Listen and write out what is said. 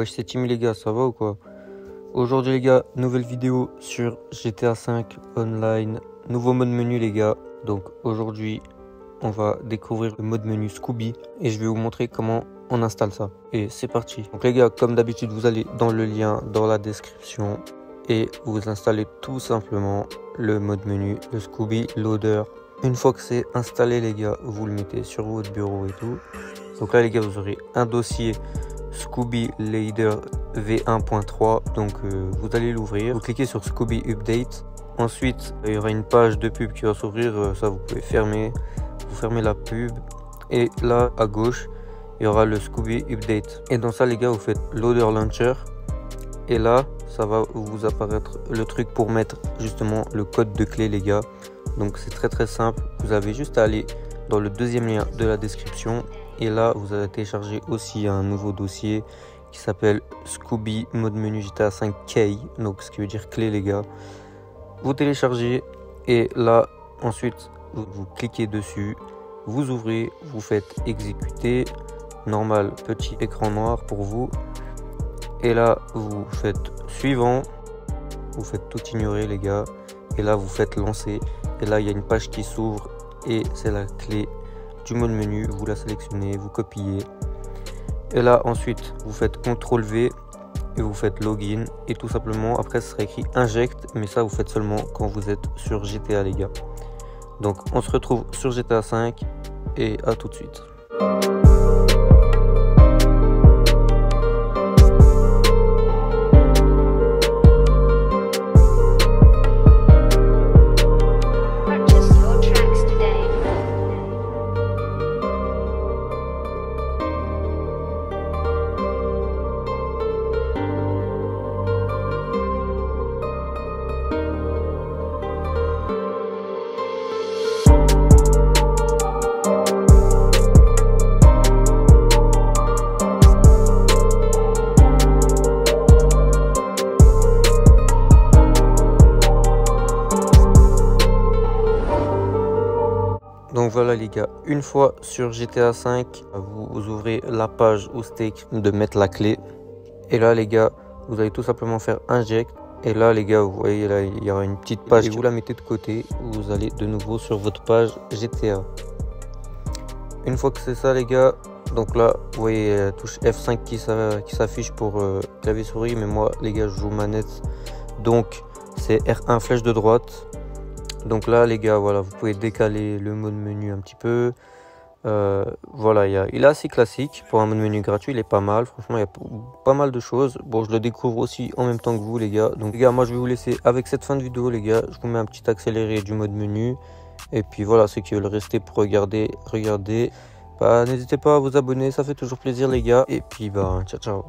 Wesh c'est Timmy les gars, ça va ou quoi? Aujourd'hui les gars, nouvelle vidéo sur GTA 5 Online, nouveau mode menu les gars. Donc aujourd'hui, on va découvrir le mode menu Scooby et je vais vous montrer comment on installe ça. Et c'est parti. Donc les gars, comme d'habitude, vous allez dans le lien dans la description et vous installez tout simplement le mode menu, le Scooby Loader. Une fois que c'est installé les gars, vous le mettez sur votre bureau et tout. Donc là les gars, vous aurez un dossier Scooby Lader V1.3. Donc euh, vous allez l'ouvrir, vous cliquez sur Scooby Update. Ensuite, il y aura une page de pub qui va s'ouvrir. Euh, ça, vous pouvez fermer. Vous fermez la pub. Et là, à gauche, il y aura le Scooby Update. Et dans ça, les gars, vous faites Loader Launcher. Et là, ça va vous apparaître le truc pour mettre justement le code de clé, les gars. Donc c'est très très simple. Vous avez juste à aller dans le deuxième lien de la description et là, vous allez télécharger aussi un nouveau dossier qui s'appelle Scooby mode menu GTA 5 K, donc ce qui veut dire clé les gars. Vous téléchargez et là, ensuite, vous, cliquez dessus, vous ouvrez, vous faites exécuter. Normal, petit écran noir pour vous. Et là, vous faites suivant. Vous faites tout ignorer les gars. Et là, vous faites lancer. Et là, il y a une page qui s'ouvre et c'est la clé du mode menu, vous la sélectionnez, vous copiez. Et là, ensuite, vous faites CTRL V et vous faites login. Et tout simplement, après, ce sera écrit inject, mais ça, vous faites seulement quand vous êtes sur GTA, les gars. Donc, on se retrouve sur GTA 5 et à tout de suite. Voilà les gars, une fois sur GTA 5, vous, ouvrez la page au stake de mettre la clé. Et là les gars, vous allez tout simplement faire inject. Et là les gars, vous voyez là, il y aura une petite page. Et vous la mettez de côté, vous allez de nouveau sur votre page GTA. Une fois que c'est ça les gars, donc là, vous voyez la touche F5 qui s'affiche pour euh, clavier souris. Mais moi les gars, je joue manette. Donc c'est R1 flèche de droite. Donc là, les gars, voilà, vous pouvez décaler le mode menu un petit peu. Euh, voilà, il, est assez classique pour un mode menu gratuit, il est pas mal. Franchement, il y a pas mal de choses. Bon, je le découvre aussi en même temps que vous, les gars. Donc, les gars, moi, je vais vous laisser avec cette fin de vidéo, les gars. Je vous mets un petit accéléré du mode menu. Et puis voilà, ceux qui veulent rester pour regarder, regardez. Bah, n'hésitez pas à vous abonner, ça fait toujours plaisir, les gars. Et puis, bah, ciao, ciao.